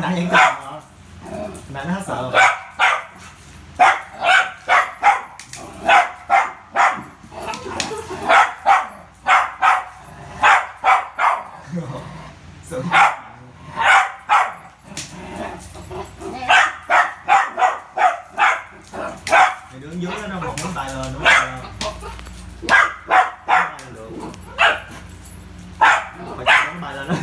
nãy vẫn còn mà nãy nó hết sợ rồi. Đứng dưới nó một ngón tay lên đúng phải ngón tay lên đó.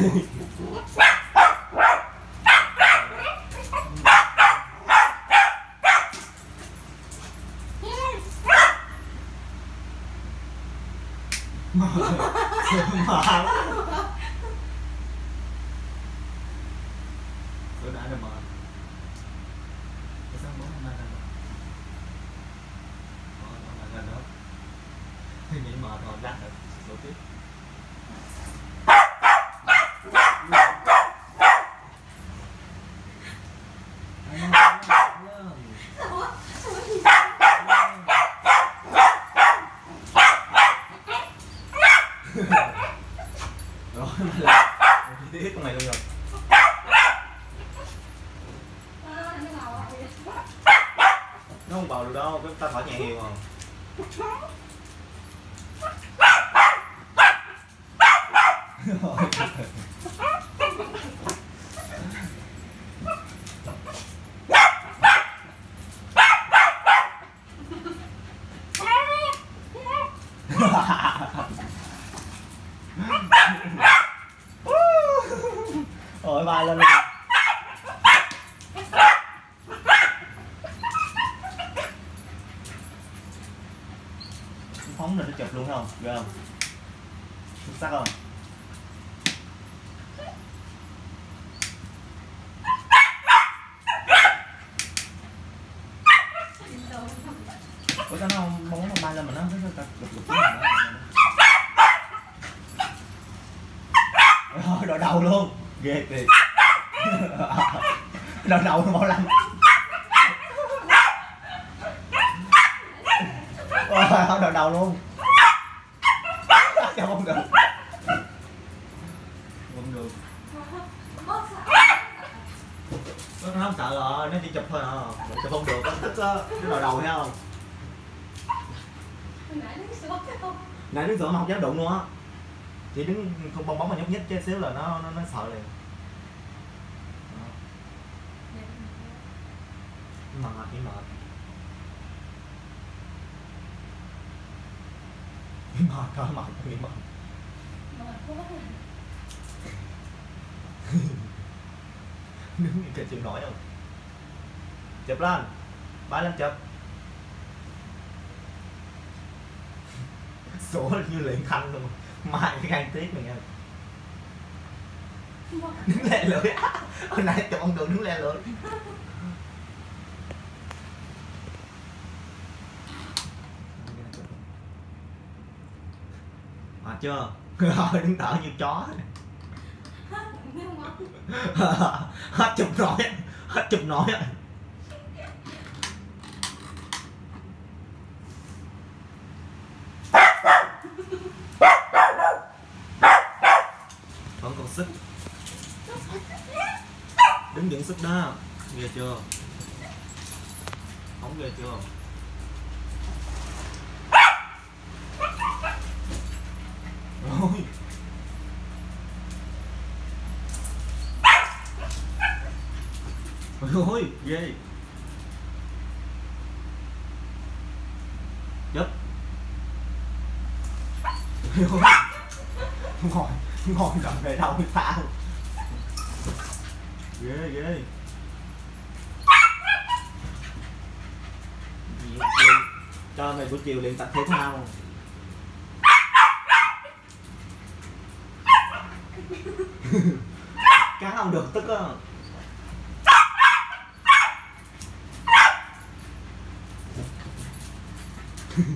Sợ mà Bữa đã được mệt sao hôm nay ra mệt? Ờ, gần đó Thì nghĩ mệt rồi, lát rồi, số tiếp Rồi, mày làm Mày biết con mày luôn rồi nó không bầu được đâu chúng ta thở nhẹ nhiều rồi. Ôi ba lên luôn phóng là nó chụp luôn không? Ghê không? Xuất sắc không? Ủa, sao nó không bóng nó bay lên mà nó cứ lục lục lục xuống rồi đầu luôn ghê kìa đội đầu nó bảo lăn Ôi, đội đầu luôn. Sao không được. Không được. Nó không sợ rồi, nó chỉ chụp thôi à. Chụp không được, nó tức á Cái đội đầu thấy không? Nãy đứng sửa mà không dám đụng luôn á chỉ đứng không bong bóng mà nhúc nhích chứ xíu là nó nó, nó sợ liền. Đó. Mệt, chỉ mệt. Mệt thôi mệt nghĩ mệt. Đứng như chịu nổi không? Chụp lên. Bay lên chụp. Sủa như luyện thanh luôn. Mai cái gan tiếc này nha. Đứng le lưỡi. Hồi nãy chụp ông đường đứng le lưỡi. Mệt chưa? Rồi đứng thở như chó. Hết chụp nổi. Hết chụp nổi sức. Đứng dưỡng sức đó. Ghê chưa? Không ghê chưa? Rồi Ôi ôi, ghê. Chết. Ôi ôi. Ngồi, ngồi cầm về đâu thì sao Ghê, ghê. Cho mày buổi chiều luyện tập thể thao. Cá không được tức á Ôi, ghê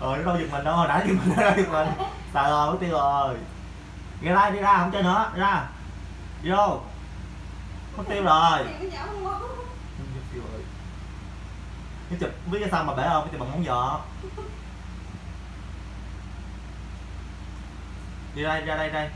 ờ nó đâu giật mình đâu nãy giật mình nó đâu giật mình. Sợ rồi, mất tiêu rồi. Ra đi ra, không chơi nữa ra. Vô mất tiêu rồi. Cái chụp biết cái sao mà bể không, cái chụp bằng móng giò. Đi đây ra đây đây.